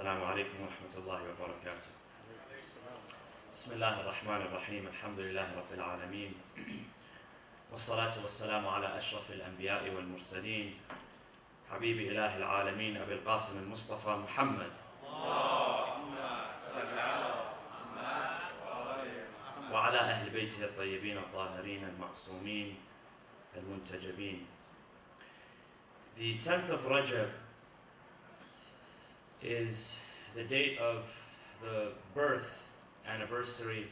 السلام عليكم ورحمة الله وبركاته. بسم الله الرحمن الرحيم الحمد لله رب العالمين والصلاة والسلام على أشرف الأنبياء والمرسلين حبيب إله العالمين أبي القاسم المصطفى محمد. وعلى أهل بيته الطيبين الطاهرين المعصومين المنتجبين. The 10th of Rajab is the date of the birth anniversary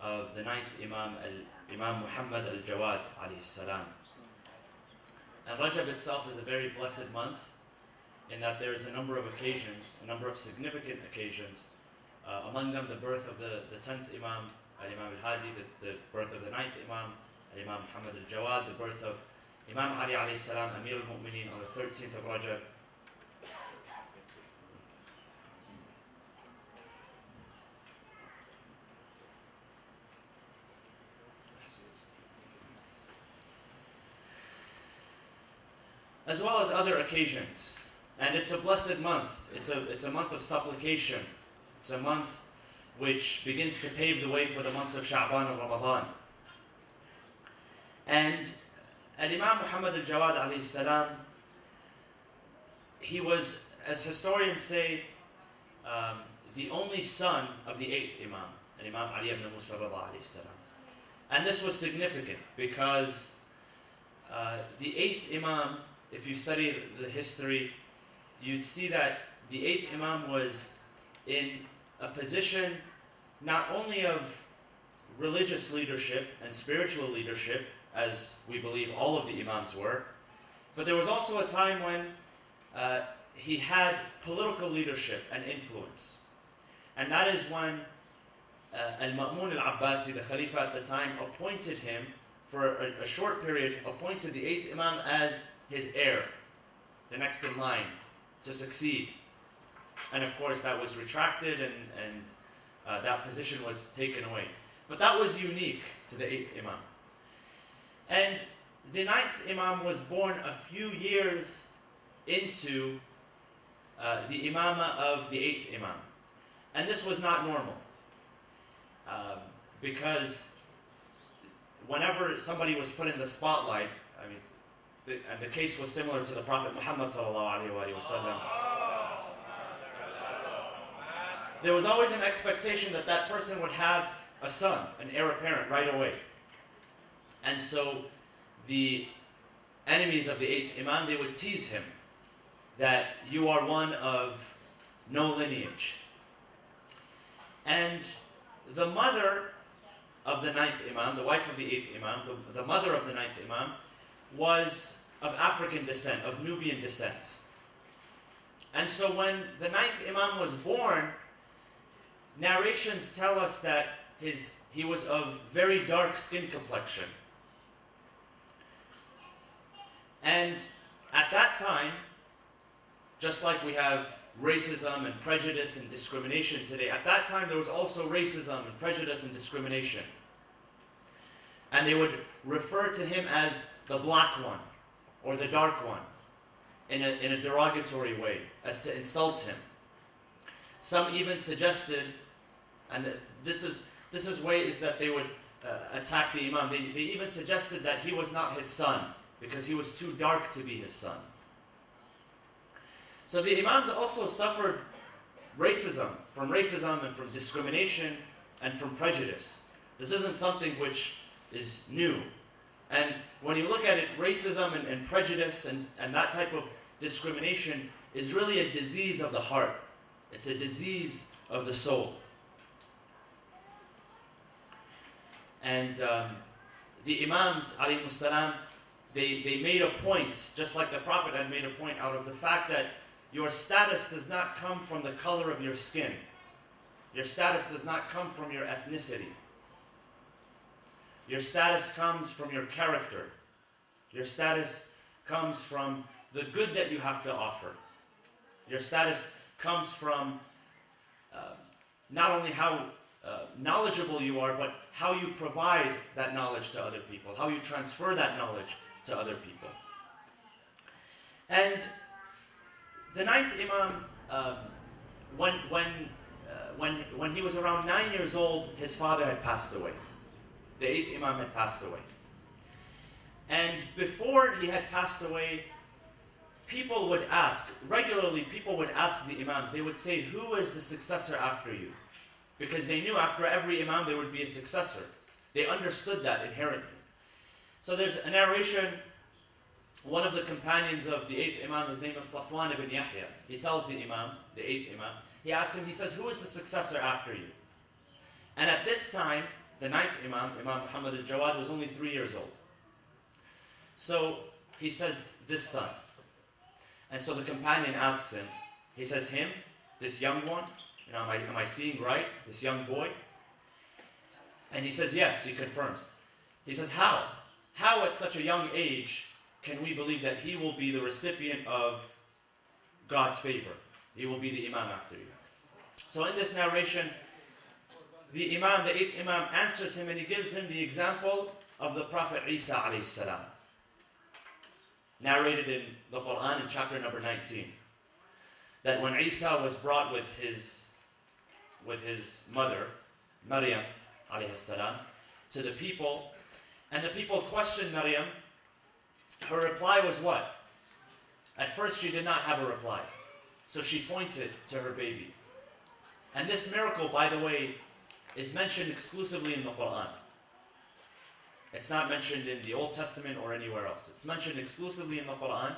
of the ninth Imam, Imam Muhammad al-Jawad alayhi salam. And Rajab itself is a very blessed month in that there's a number of occasions, a number of significant occasions, uh, among them the birth of the, the 10th Imam, al-Imam al-Hadi, the, the birth of the ninth Imam, al-Imam Muhammad al-Jawad, the birth of Imam Ali alayhi salam, Amir al-Mu'mineen on the 13th of Rajab, as well as other occasions. And it's a blessed month. It's a, it's a month of supplication. It's a month which begins to pave the way for the months of Sha'ban and Ramadan. And Al-Imam Muhammad al-Jawad alayhi salam, he was, as historians say, um, the only son of the eighth Imam, Imam Ali ibn Musa alayhi salam. And this was significant because uh, the eighth Imam if you study the history, you'd see that the eighth Imam was in a position not only of religious leadership and spiritual leadership, as we believe all of the Imams were, but there was also a time when uh, he had political leadership and influence. And that is when uh, Al-Ma'mun al-Abbasi, the Khalifa at the time, appointed him for a, a short period, appointed the eighth Imam as his heir, the next in line to succeed. And of course, that was retracted and, and uh, that position was taken away. But that was unique to the eighth Imam. And the ninth Imam was born a few years into uh, the Imama of the eighth Imam. And this was not normal. Um, because whenever somebody was put in the spotlight, I mean, the, and the case was similar to the Prophet Muhammad. There was always an expectation that that person would have a son, an heir apparent, right away. And so the enemies of the eighth Imam, they would tease him that you are one of no lineage. And the mother of the ninth Imam, the wife of the eighth Imam, the, the mother of the ninth Imam, was of African descent, of Nubian descent. And so when the ninth Imam was born, narrations tell us that his, he was of very dark skin complexion. And at that time, just like we have racism and prejudice and discrimination today, at that time there was also racism and prejudice and discrimination. And they would refer to him as the black one or the dark one in a, in a derogatory way as to insult him. Some even suggested, and this is, this is way is that they would uh, attack the Imam. They, they even suggested that he was not his son because he was too dark to be his son. So the Imams also suffered racism, from racism and from discrimination and from prejudice. This isn't something which is new. And when you look at it, racism and, and prejudice and, and that type of discrimination is really a disease of the heart. It's a disease of the soul. And um, the Imams, salam, they, they made a point, just like the Prophet had made a point out of the fact that your status does not come from the color of your skin. Your status does not come from your ethnicity. Your status comes from your character. Your status comes from the good that you have to offer. Your status comes from uh, not only how uh, knowledgeable you are, but how you provide that knowledge to other people, how you transfer that knowledge to other people. And the ninth Imam um, when, when, uh, when, when he was around nine years old, his father had passed away. The eighth Imam had passed away. And before he had passed away, people would ask, regularly people would ask the Imams, they would say, who is the successor after you? Because they knew after every Imam there would be a successor. They understood that inherently. So there's a narration, one of the companions of the eighth Imam, his name is Safwan ibn Yahya. He tells the Imam, the eighth Imam, he asks him, he says, who is the successor after you? And at this time, the ninth Imam, Imam Muhammad al-Jawad, was only three years old. So he says, this son. And so the companion asks him, he says, him, this young one, you know, am I, am I seeing right? This young boy? And he says, yes, he confirms. He says, how? How at such a young age can we believe that he will be the recipient of God's favor? He will be the Imam after you. So in this narration, the Imam, the eighth Imam, answers him and he gives him the example of the Prophet Isa alayhi salam narrated in the Quran in chapter number 19. That when Isa was brought with his, with his mother, Maryam, salam, to the people, and the people questioned Maryam, her reply was what? At first she did not have a reply. So she pointed to her baby. And this miracle, by the way, is mentioned exclusively in the Quran. It's not mentioned in the Old Testament or anywhere else. It's mentioned exclusively in the Quran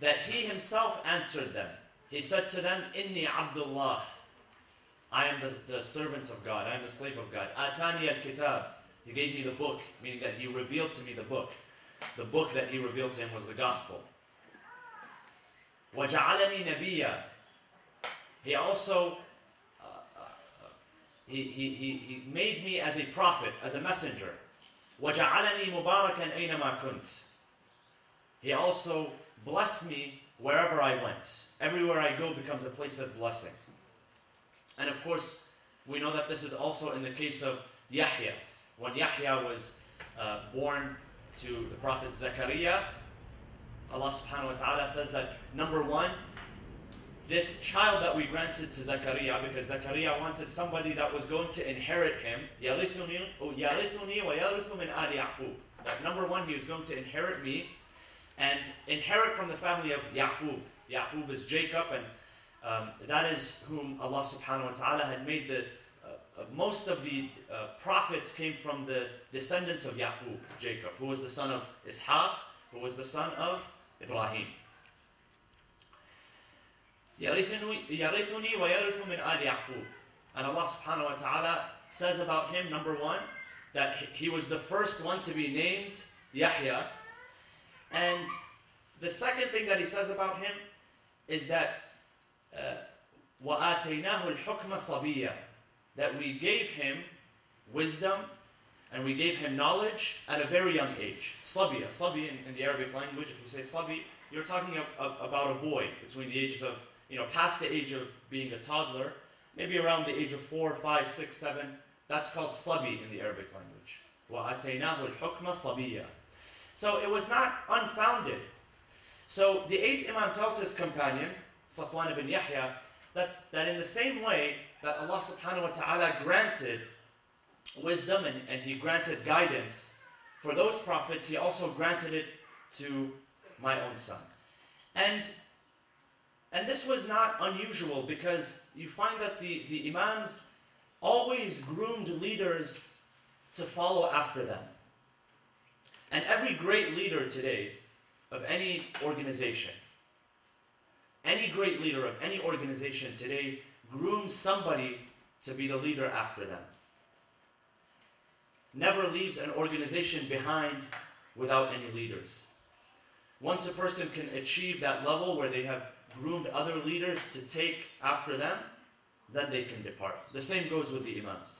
that he himself answered them. He said to them, Inni Abdullah. I am the, the servant of God. I am the slave of God. Atani al-kitab. He gave me the book, meaning that he revealed to me the book. The book that he revealed to him was the gospel. وَجَعَلَنِي نَبِيًّا He also uh, uh, he, he, he, he made me as a prophet, as a messenger. وَجَعَلَنِي مُبَارَكًا أَيْنَمَا كُنْتِ He also blessed me wherever I went. Everywhere I go becomes a place of blessing. And of course, we know that this is also in the case of Yahya. When Yahya was uh, born to the Prophet Zechariah, Allah subhanahu wa ta'ala says that number one, this child that we granted to Zechariah, because Zechariah wanted somebody that was going to inherit him, that number one, he was going to inherit me and inherit from the family of Yaqub. Yaqub is Jacob, and um, that is whom Allah subhanahu wa ta'ala had made the uh, uh, most of the uh, prophets came from the descendants of Yaqub, Jacob, who was the son of Ishaq, who was the son of Ibrahim. يرثني ويرث من آل يعقوب. And Allah subhanahu wa ta'ala says about him, number one, that he was the first one to be named Yahya. And the second thing that he says about him is that وَآتَيْنَاهُ الْحُكْمَ صَبِيًّا That we gave him wisdom and we gave him knowledge at a very young age. Sabiya, sabi in, in the Arabic language, if you say sabi, you're talking about a boy between the ages of you know, past the age of being a toddler, maybe around the age of four, five, six, seven, that's called sabi in the Arabic language. وَأَتَيْنَاهُ الْحُكْمَ صَبِيًّا So it was not unfounded. So the eighth Imam tells his companion, Safwan ibn Yahya, that, that in the same way that Allah subhanahu wa ta'ala granted wisdom and, and He granted guidance for those prophets, He also granted it to my own son. And and this was not unusual because you find that the, the Imams always groomed leaders to follow after them. And every great leader today of any organization, any great leader of any organization today grooms somebody to be the leader after them. Never leaves an organization behind without any leaders. Once a person can achieve that level where they have groomed other leaders to take after them, then they can depart. The same goes with the Imams.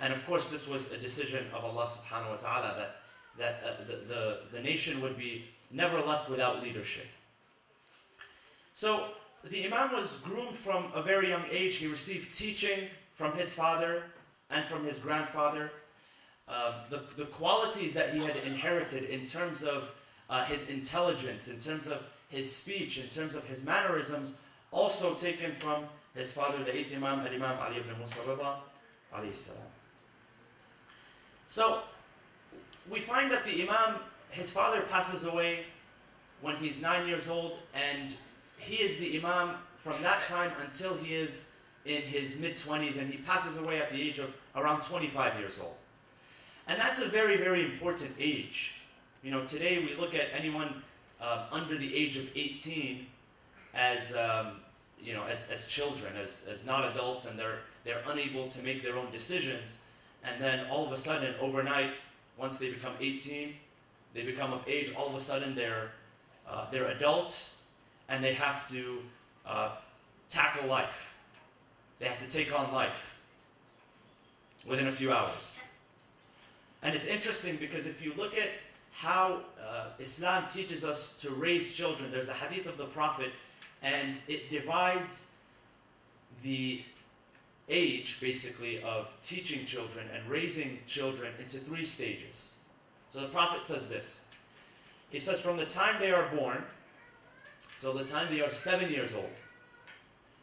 And of course, this was a decision of Allah subhanahu wa ta'ala that, that uh, the, the, the nation would be never left without leadership. So, the Imam was groomed from a very young age. He received teaching from his father and from his grandfather. Uh, the, the qualities that he had inherited in terms of uh, his intelligence, in terms of his speech, in terms of his mannerisms, also taken from his father, the eighth Imam, Al-Imam Ali ibn Musa Rida. So, we find that the Imam, his father passes away when he's nine years old, and he is the Imam from that time until he is in his mid 20s, and he passes away at the age of around 25 years old. And that's a very, very important age. You know, today we look at anyone uh, under the age of 18 as, um, you know, as, as children, as, as not adults, and they're, they're unable to make their own decisions. And then all of a sudden, overnight, once they become 18, they become of age, all of a sudden they're, uh, they're adults, and they have to uh, tackle life. They have to take on life within a few hours. And it's interesting because if you look at how uh, Islam teaches us to raise children, there's a hadith of the Prophet, and it divides the age, basically, of teaching children and raising children into three stages. So the Prophet says this. He says, from the time they are born till the time they are seven years old,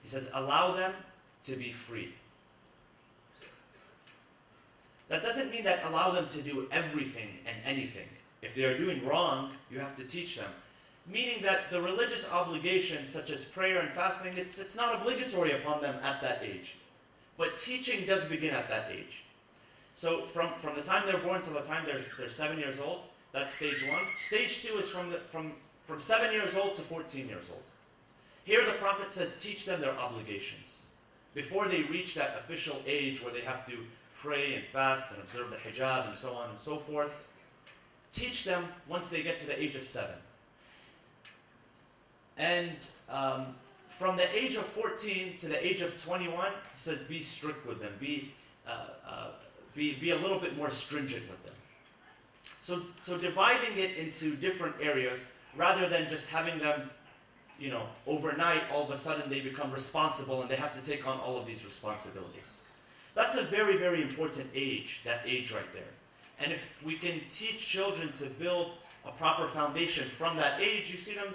he says, allow them to be free. That doesn't mean that allow them to do everything and anything. If they are doing wrong, you have to teach them. Meaning that the religious obligations, such as prayer and fasting, it's, it's not obligatory upon them at that age. But teaching does begin at that age. So from, from the time they're born till the time they're, they're seven years old, that's stage one. Stage two is from, the, from, from seven years old to 14 years old. Here the Prophet says, teach them their obligations. Before they reach that official age where they have to pray and fast and observe the hijab and so on and so forth, teach them once they get to the age of seven. And um, from the age of 14 to the age of 21, he says, be strict with them. Be, uh, uh, be, be a little bit more stringent with them. So, so dividing it into different areas rather than just having them, you know, overnight, all of a sudden they become responsible and they have to take on all of these responsibilities. That's a very, very important age, that age right there. And if we can teach children to build a proper foundation from that age, you see them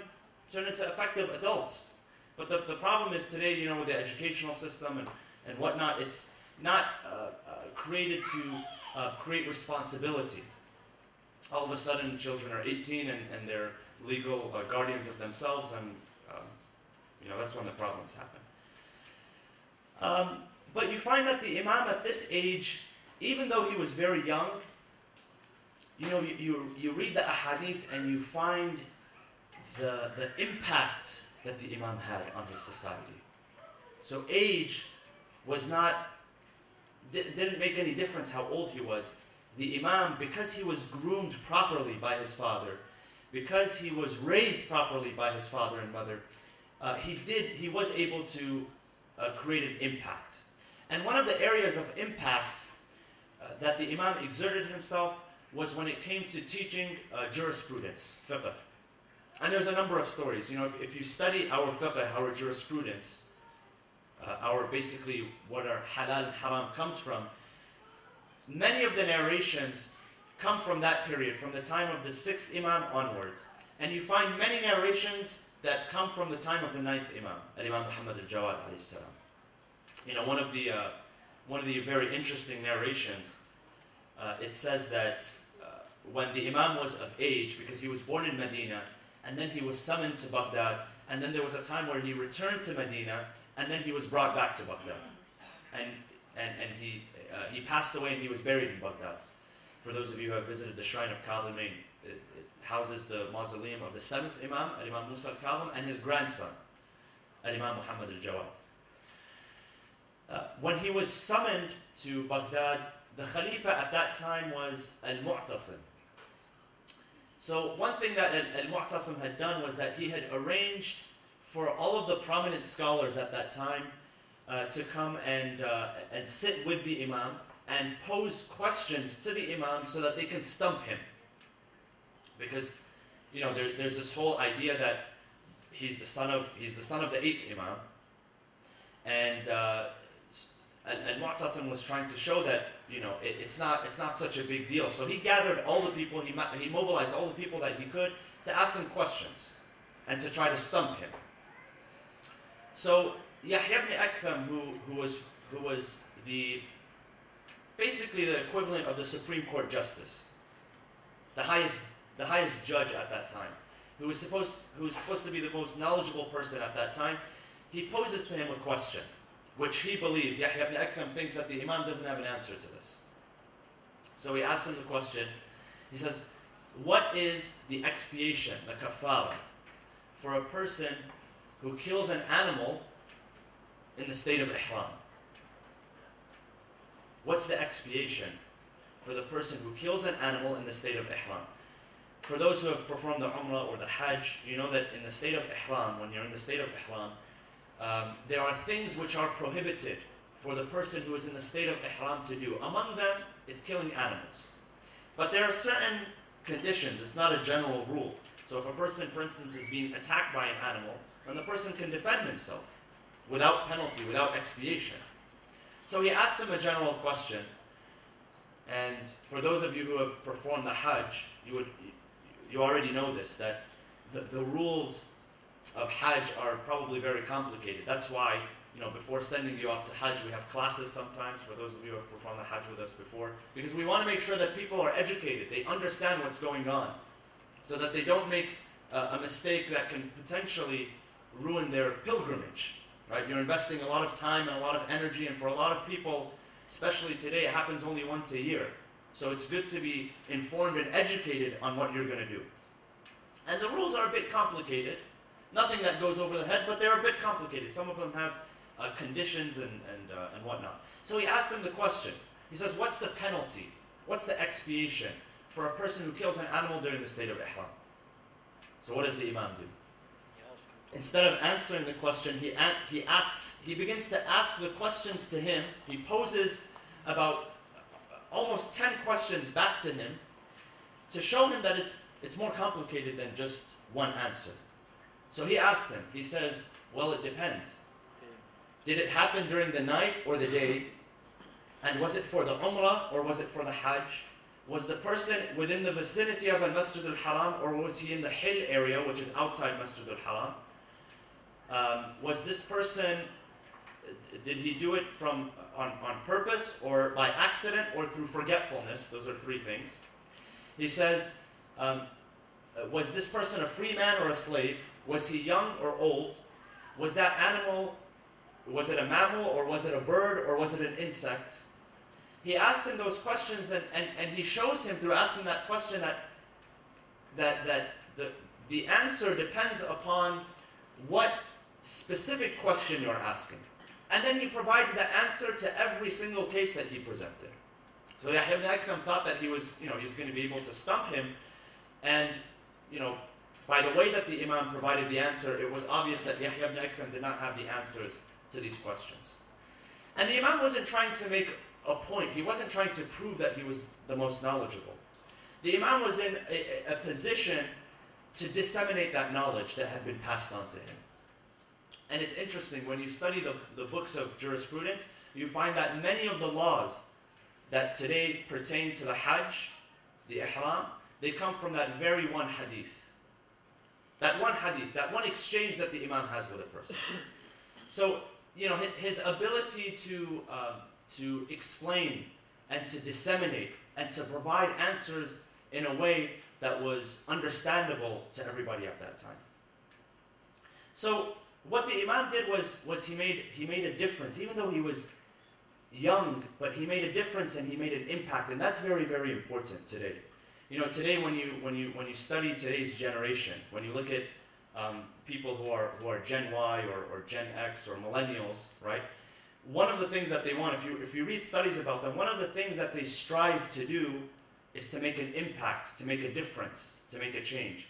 turn into effective adults. But the, the problem is today, you know, with the educational system and, and whatnot, it's not uh, uh, created to uh, create responsibility. All of a sudden, children are 18 and, and they're legal uh, guardians of themselves, and um, you know that's when the problems happen. Um, but you find that the imam at this age, even though he was very young, you know, you, you, you read the ahadith and you find the, the impact that the imam had on his society. So age was not, didn't make any difference how old he was. The imam, because he was groomed properly by his father, because he was raised properly by his father and mother, uh, he did, he was able to uh, create an impact. And one of the areas of impact uh, that the imam exerted himself was when it came to teaching uh, jurisprudence, fiqh. And there's a number of stories. You know, if, if you study our fiqh, our jurisprudence, uh, our basically what our halal and haram comes from, many of the narrations come from that period, from the time of the sixth imam onwards. And you find many narrations that come from the time of the ninth imam, Imam Muhammad al-Jawad You know, one of the, uh, one of the very interesting narrations, uh, it says that when the imam was of age, because he was born in Medina, and then he was summoned to Baghdad, and then there was a time where he returned to Medina, and then he was brought back to Baghdad. And, and, and he, uh, he passed away and he was buried in Baghdad. For those of you who have visited the shrine of Kadhimain, it, it houses the mausoleum of the seventh Imam, Imam Musa al-Kadhim, and his grandson, Imam Muhammad al-Jawad. Uh, when he was summoned to Baghdad, the Khalifa at that time was Al-Mu'tasim. So one thing that Al-Mu'tasim had done was that he had arranged for all of the prominent scholars at that time uh, to come and, uh, and sit with the Imam and pose questions to the Imam so that they can stump him. Because, you know, there, there's this whole idea that he's the son of, he's the son of the eighth Imam. And, uh, and, and Mu'tasim was trying to show that, you know, it, it's, not, it's not such a big deal. So he gathered all the people, he, he mobilized all the people that he could to ask them questions and to try to stump him. So Yahya ibn Aktham, who, who, was, who was the basically the equivalent of the Supreme Court justice, the highest, the highest judge at that time, who was supposed, who was supposed to be the most knowledgeable person at that time, he poses to him a question, which he believes, Yahya ibn Aktham thinks that the Imam doesn't have an answer to this. So he asks him the question, he says, what is the expiation, the kafara, for a person who kills an animal in the state of ihram? What's the expiation for the person who kills an animal in the state of ihram? For those who have performed the umrah or the hajj, you know that in the state of ihram, when you're in the state of ihram, um, there are things which are prohibited for the person who is in the state of ihram to do. Among them is killing animals. But there are certain conditions, it's not a general rule. So if a person, for instance, is being attacked by an animal, then the person can defend himself without penalty, without expiation. So he asks him a general question, and for those of you who have performed the Hajj, you would you already know this that the, the rules of Hajj are probably very complicated. That's why you know before sending you off to Hajj, we have classes sometimes for those of you who have performed the Hajj with us before, because we want to make sure that people are educated, they understand what's going on, so that they don't make uh, a mistake that can potentially ruin their pilgrimage. Right? You're investing a lot of time and a lot of energy, and for a lot of people, especially today, it happens only once a year. So it's good to be informed and educated on what you're going to do. And the rules are a bit complicated. Nothing that goes over the head, but they're a bit complicated. Some of them have uh, conditions and, and, uh, and whatnot. So he asks him the question. He says, What's the penalty? What's the expiation for a person who kills an animal during the state of Ihram? So what does the Imam do? Instead of answering the question, he, he asks, he begins to ask the questions to him. He poses about almost 10 questions back to him to show him that it's, it's more complicated than just one answer. So he asks him, he says, Well, it depends. Did it happen during the night or the day? And was it for the Umrah or was it for the Hajj? Was the person within the vicinity of Al Masjid al Haram or was he in the hill area, which is outside Masjid al Haram? Um, was this person, did he do it from on, on purpose or by accident or through forgetfulness? Those are three things. He says, um, was this person a free man or a slave? Was he young or old? Was that animal, was it a mammal or was it a bird or was it an insect? He asks him those questions and, and, and he shows him through asking that question that, that, that the, the answer depends upon what specific question you're asking. And then he provides the answer to every single case that he presented. So Yahya ibn Aktham thought that he was, you know, he was going to be able to stump him. And, you know, by the way that the Imam provided the answer, it was obvious that Yahya ibn Aktham did not have the answers to these questions. And the Imam wasn't trying to make a point. He wasn't trying to prove that he was the most knowledgeable. The Imam was in a, a position to disseminate that knowledge that had been passed on to him. And it's interesting, when you study the, the books of jurisprudence, you find that many of the laws that today pertain to the Hajj, the Ihram, they come from that very one hadith. That one hadith, that one exchange that the Imam has with a person. So, you know, his, ability to, uh, to explain and to disseminate and to provide answers in a way that was understandable to everybody at that time. So, what the Imam did was, was he, made, he made a difference, even though he was young, but he made a difference and he made an impact, and that's very, very important today. You know, today when you, when you, when you study today's generation, when you look at um, people who are, who are Gen Y or, or Gen X or millennials, right? One of the things that they want, if you, if you read studies about them, one of the things that they strive to do is to make an impact, to make a difference, to make a change.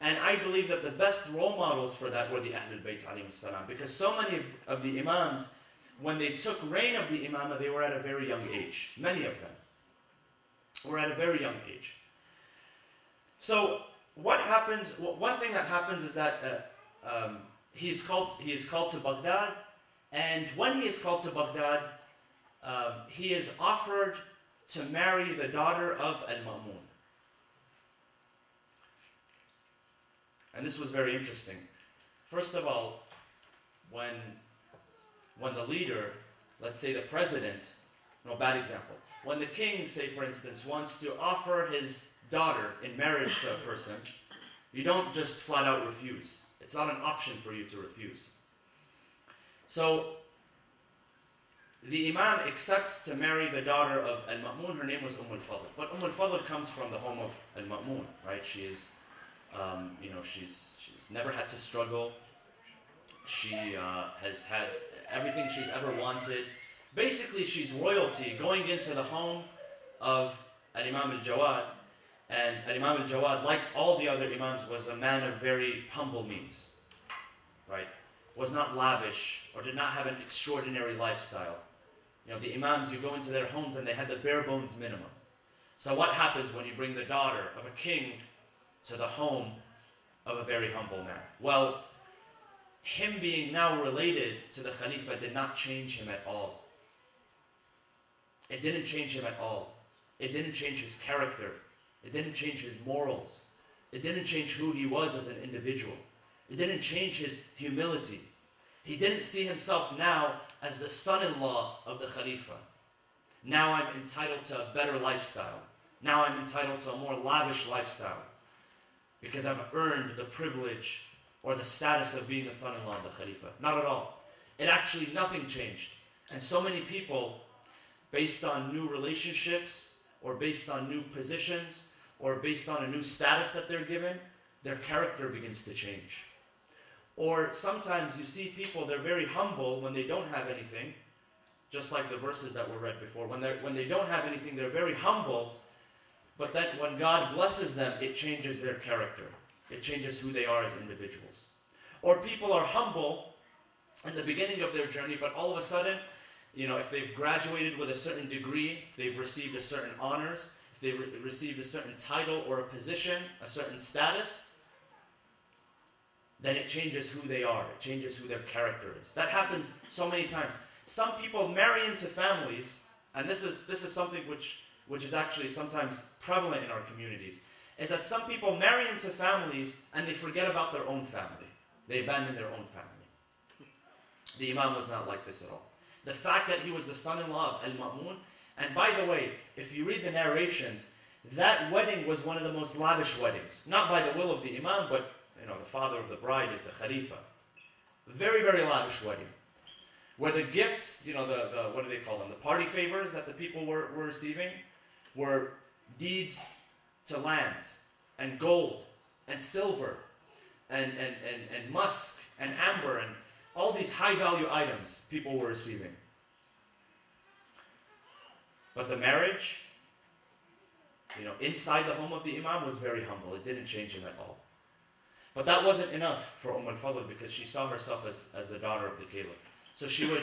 And I believe that the best role models for that were the Ahlul Bayt salam, because so many of, of the Imams, when they took reign of the Imamah, they were at a very young age. Many of them were at a very young age. So what happens, one thing that happens is that uh, um, he's called, he is called to Baghdad, and when he is called to Baghdad, um, he is offered to marry the daughter of Al-Ma'mun. And this was very interesting. First of all, when, when the leader, let's say the president, no bad example, when the king, say for instance, wants to offer his daughter in marriage to a person, you don't just flat out refuse. It's not an option for you to refuse. So the Imam accepts to marry the daughter of Al Ma'mun. Her name was Umm al Fadl. But Umm al Fadl comes from the home of Al Ma'mun, right? She is, um, you know, she's, she's never had to struggle. She uh, has had everything she's ever wanted. Basically, she's royalty going into the home of Imam al Jawad. And Imam al Jawad, like all the other Imams, was a man of very humble means, right? Was not lavish or did not have an extraordinary lifestyle. You know, the Imams, you go into their homes and they had the bare bones minimum. So, what happens when you bring the daughter of a king to the home of a very humble man? Well, him being now related to the Khalifa did not change him at all. It didn't change him at all. It didn't change his character. It didn't change his morals. It didn't change who he was as an individual. It didn't change his humility. He didn't see himself now as the son-in-law of the Khalifa. Now I'm entitled to a better lifestyle. Now I'm entitled to a more lavish lifestyle because I've earned the privilege or the status of being the son-in-law of the Khalifa. Not at all. It actually, nothing changed. And so many people, based on new relationships, or based on new positions, or based on a new status that they're given, their character begins to change. Or sometimes you see people, they're very humble when they don't have anything, just like the verses that were read before. When, when they don't have anything, they're very humble, but then when God blesses them, it changes their character. It changes who they are as individuals. Or people are humble in the beginning of their journey, but all of a sudden, you know, if they've graduated with a certain degree, if they've received a certain honors, if they've re received a certain title or a position, a certain status, then it changes who they are. It changes who their character is. That happens so many times. Some people marry into families, and this is this is something which which is actually sometimes prevalent in our communities is that some people marry into families and they forget about their own family. They abandon their own family. The Imam was not like this at all. The fact that he was the son-in-law of Al-Ma'mun, and by the way, if you read the narrations, that wedding was one of the most lavish weddings. Not by the will of the Imam, but you know, the father of the bride is the Khalifa. Very, very lavish wedding. Where the gifts, you know, the, the what do they call them? The party favors that the people were, were receiving were deeds to lands and gold and silver and, and, and, and musk and amber and all these high value items people were receiving. But the marriage, you know, inside the home of the Imam was very humble. It didn't change him at all. But that wasn't enough for Umm al-Fadl because she saw herself as, as the daughter of the caliph. So she would,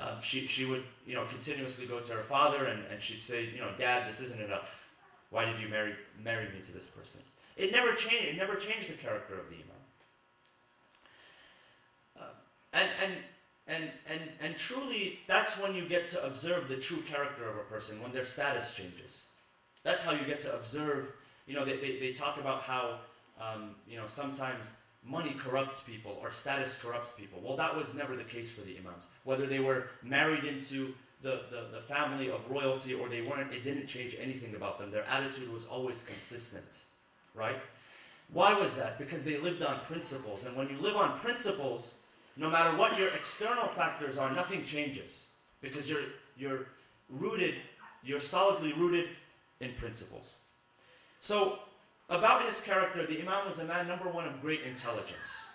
um, she, she would, you know, continuously go to her father and, and she'd say, you know, Dad, this isn't enough. Why did you marry, marry me to this person? It never changed. It never changed the character of the imam. Uh, and, and, and, and, and truly, that's when you get to observe the true character of a person, when their status changes. That's how you get to observe, you know, they, they, they talk about how, um, you know, sometimes money corrupts people or status corrupts people. Well, that was never the case for the imams. Whether they were married into the, the, the family of royalty or they weren't, it didn't change anything about them. Their attitude was always consistent, right? Why was that? Because they lived on principles. And when you live on principles, no matter what your external factors are, nothing changes. Because you're, you're rooted, you're solidly rooted in principles. So, about his character, the Imam was a man, number one, of great intelligence.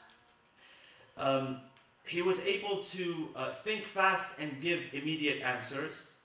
Um, he was able to uh, think fast and give immediate answers.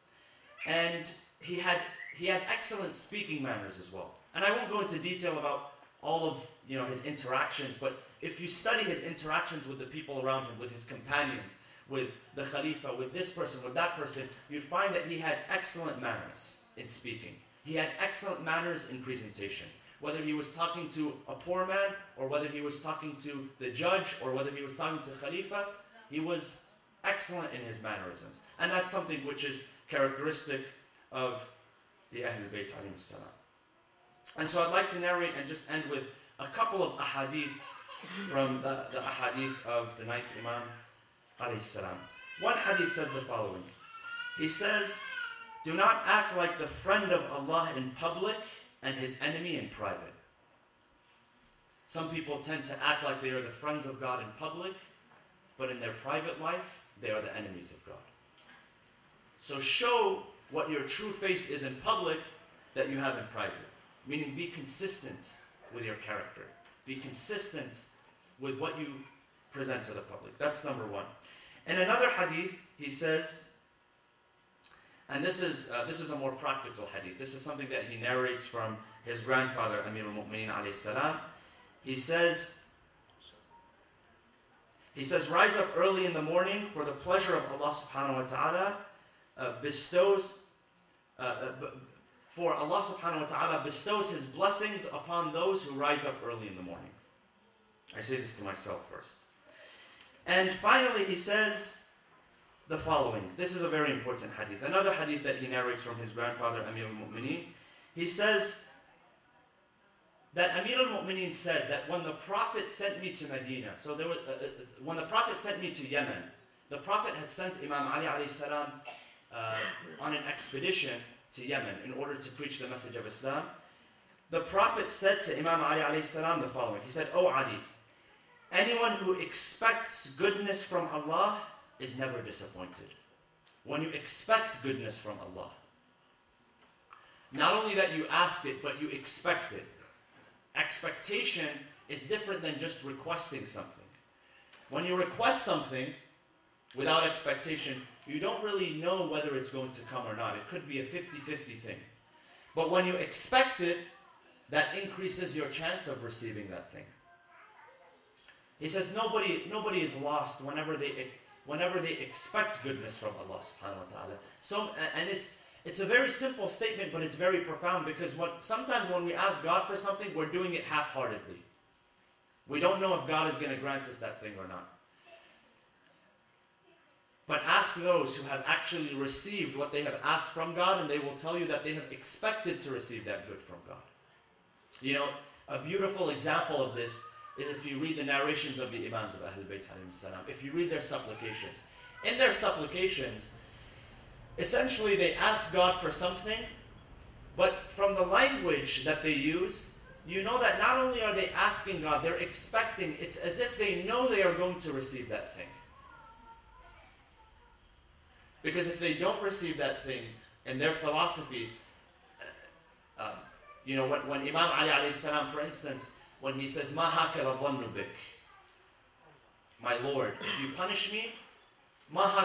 And he had, he had excellent speaking manners as well. And I won't go into detail about all of you know, his interactions, but if you study his interactions with the people around him, with his companions, with the Khalifa, with this person, with that person, you'd find that he had excellent manners in speaking. He had excellent manners in presentation. Whether he was talking to a poor man, or whether he was talking to the judge, or whether he was talking to Khalifa, he was excellent in his mannerisms. And that's something which is characteristic of the Ahlul Bayt. And so I'd like to narrate and just end with a couple of ahadith from the, the ahadith of the ninth Imam, alayhi salam. One hadith says the following. He says, Do not act like the friend of Allah in public and his enemy in private. Some people tend to act like they are the friends of God in public, but in their private life, they are the enemies of God. So show what your true face is in public that you have in private. Meaning be consistent with your character. Be consistent with what you present to the public. That's number one. In another hadith, he says, and this is uh, this is a more practical hadith. This is something that he narrates from his grandfather Amir al-Mu'mineen alayhi salam. He says, he says, rise up early in the morning for the pleasure of Allah subhanahu wa ta'ala uh, bestows, uh, uh for Allah subhanahu wa ta'ala bestows His blessings upon those who rise up early in the morning. I say this to myself first. And finally, he says the following. This is a very important hadith. Another hadith that he narrates from his grandfather, Amir al-Mu'mineen. He says that Amir al-Mu'mineen said that when the Prophet sent me to Medina, so there was, uh, uh, when the Prophet sent me to Yemen, the Prophet had sent Imam Ali salam uh, on an expedition to Yemen in order to preach the message of Islam. The Prophet said to Imam Ali salam the following. He said, O Ali, anyone who expects goodness from Allah is never disappointed. When you expect goodness from Allah, not only that you ask it, but you expect it. Expectation is different than just requesting something. When you request something without expectation, you don't really know whether it's going to come or not. It could be a 50-50 thing. But when you expect it, that increases your chance of receiving that thing. He says nobody, nobody is lost whenever they, whenever they expect goodness from Allah subhanahu wa ta'ala. So, and it's, it's a very simple statement, but it's very profound because what, sometimes when we ask God for something, we're doing it half-heartedly. We don't know if God is going to grant us that thing or not. But ask those who have actually received what they have asked from God, and they will tell you that they have expected to receive that good from God. You know, a beautiful example of this if you read the narrations of the Imams of Ahlul Bayt, if you read their supplications. In their supplications, essentially they ask God for something, but from the language that they use, you know that not only are they asking God, they're expecting, it's as if they know they are going to receive that thing. Because if they don't receive that thing in their philosophy, uh, um, you know, when, when Imam Ali alayhi salam, for instance, when he says, Ma my Lord, if you punish me, ma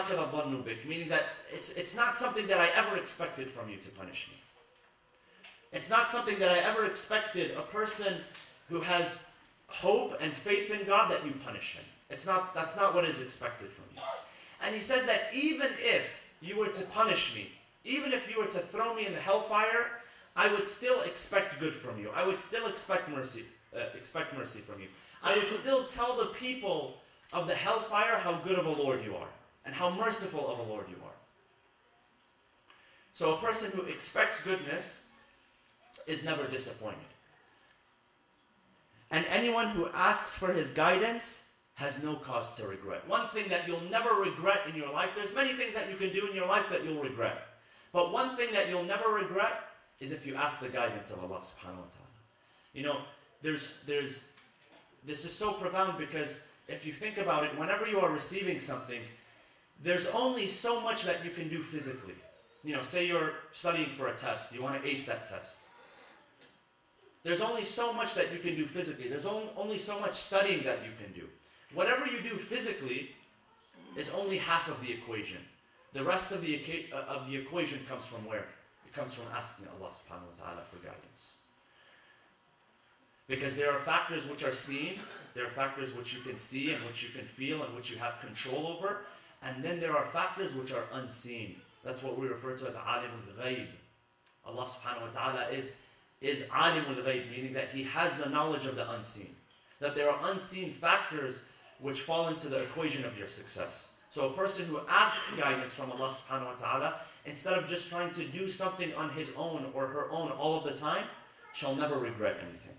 meaning that it's, it's not something that I ever expected from you to punish me. It's not something that I ever expected a person who has hope and faith in God that you punish him. It's not, that's not what is expected from you. And he says that even if you were to punish me, even if you were to throw me in the hellfire, I would still expect good from you. I would still expect mercy, uh, expect mercy from you. I would still tell the people of the hellfire how good of a Lord you are and how merciful of a Lord you are. So a person who expects goodness is never disappointed. And anyone who asks for his guidance has no cause to regret. One thing that you'll never regret in your life, there's many things that you can do in your life that you'll regret. But one thing that you'll never regret is if you ask the guidance of Allah subhanahu wa ta'ala. You know, there's, there's, this is so profound because if you think about it, whenever you are receiving something, there's only so much that you can do physically. You know, say you're studying for a test, you want to ace that test. There's only so much that you can do physically. There's only so much studying that you can do. Whatever you do physically is only half of the equation. The rest of the, uh, of the equation comes from where? It comes from asking Allah subhanahu wa ta'ala for guidance. Because there are factors which are seen, there are factors which you can see and which you can feel and which you have control over, and then there are factors which are unseen. That's what we refer to as alimul ghaib. Allah subhanahu wa ta'ala is, is alimul ghaib, meaning that He has the knowledge of the unseen. That there are unseen factors which fall into the equation of your success. So a person who asks guidance from Allah subhanahu wa ta'ala, instead of just trying to do something on his own or her own all of the time, shall never regret anything.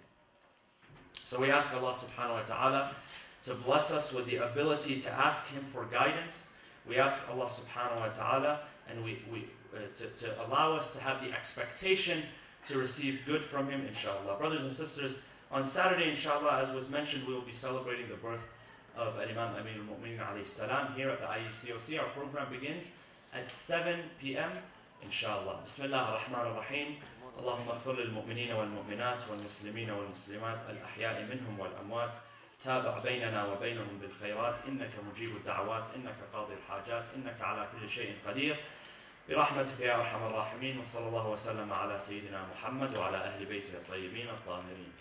So we ask Allah subhanahu wa ta'ala to bless us with the ability to ask Him for guidance. We ask Allah subhanahu wa ta'ala and we, we, uh, to, to allow us to have the expectation to receive good from Him, inshallah. Brothers and sisters, on Saturday, inshallah, as was mentioned, we will be celebrating the birth of Imam Amir al-Mu'minin alayhi salam here at the IECOC. Our program begins at 7 p.m. inshallah. Bismillah ar-Rahman ar-Rahim. اللهم اغفر للمؤمنين والمؤمنات والمسلمين والمسلمات الأحياء منهم والأموات. تابع بيننا وبينهم بالخيرات. إنك مجيب الدعوات. إنك قاضي الحاجات. إنك على كل شيء قدير. برحمتك يا أرحم الراحمين. وصلى الله وسلم على سيدنا محمد وعلى أهل بيته الطيبين الطاهرين.